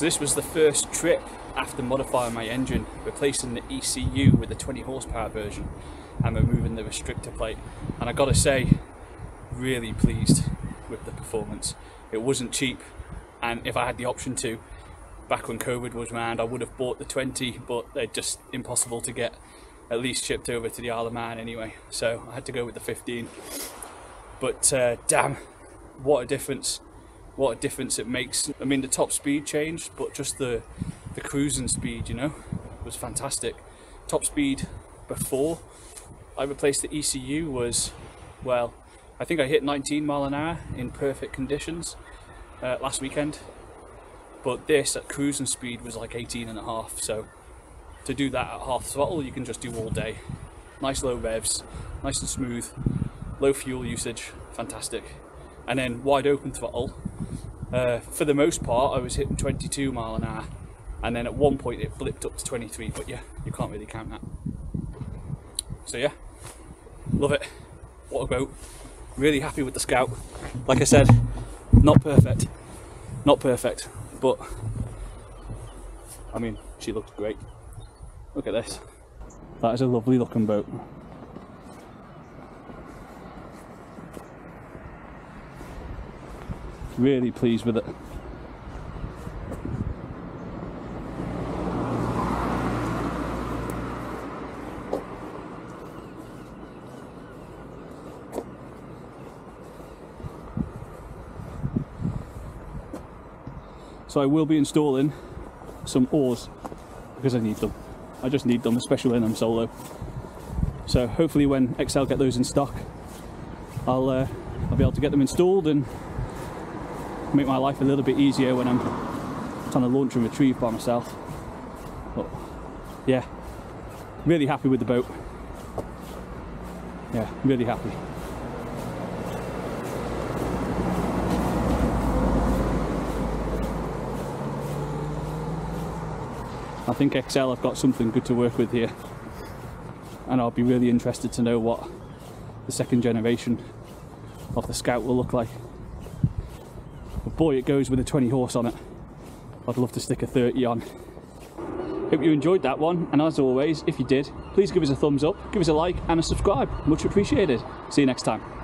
So this was the first trip after modifying my engine, replacing the ECU with the 20 horsepower version and removing the restrictor plate. And I gotta say, really pleased with the performance. It wasn't cheap, and if I had the option to, back when COVID was around, I would have bought the 20, but they're just impossible to get at least shipped over to the Isle of Man anyway. So I had to go with the 15. But uh, damn, what a difference! What a difference it makes. I mean, the top speed changed, but just the the cruising speed, you know, was fantastic. Top speed before I replaced the ECU was, well, I think I hit 19 mile an hour in perfect conditions uh, last weekend. But this at cruising speed was like 18 and a half. So to do that at half throttle, you can just do all day. Nice low revs, nice and smooth, low fuel usage, fantastic. And then wide open throttle. Uh, for the most part, I was hitting 22 mile an hour, and then at one point it flipped up to 23. But yeah, you can't really count that. So yeah, love it. What a boat! Really happy with the Scout. Like I said, not perfect, not perfect, but I mean, she looks great. Look at this. That is a lovely looking boat. Really pleased with it. So I will be installing some oars because I need them. I just need them, especially when I'm solo. So hopefully when Excel get those in stock, I'll uh, I'll be able to get them installed and make my life a little bit easier when I'm trying to launch and retrieve by myself. But yeah, really happy with the boat. Yeah, really happy. I think Excel have got something good to work with here. And I'll be really interested to know what the second generation of the Scout will look like. Boy, it goes with a 20 horse on it. I'd love to stick a 30 on. Hope you enjoyed that one, and as always, if you did, please give us a thumbs up, give us a like, and a subscribe. Much appreciated. See you next time.